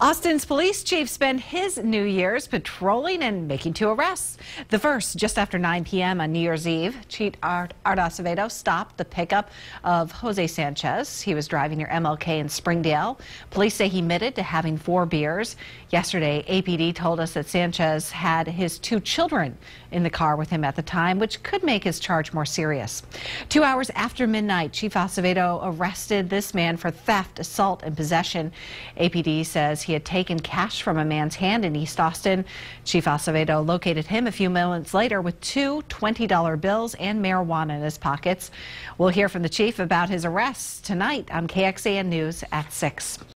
Austin's police chief spent his New Year's patrolling and making two arrests. The first just after 9 p.m. on New Year's Eve. Chief Art, Acevedo stopped the pickup of Jose Sanchez. He was driving near MLK in Springdale. Police say he admitted to having four beers. Yesterday, APD told us that Sanchez had his two children in the car with him at the time, which could make his charge more serious. Two hours after midnight, Chief Acevedo arrested this man for theft, assault, and possession. APD says he had taken cash from a man's hand in East Austin. Chief Acevedo located him a few moments later with two $20 bills and marijuana in his pockets. We'll hear from the chief about his arrest tonight on KXAN News at 6.